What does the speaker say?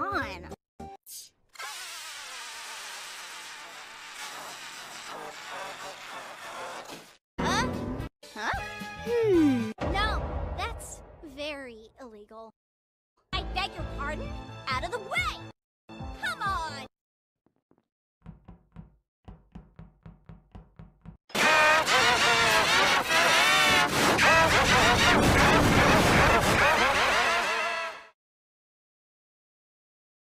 on? Huh? Huh? Hmm. No, that's very illegal. I beg your pardon? Out of the way!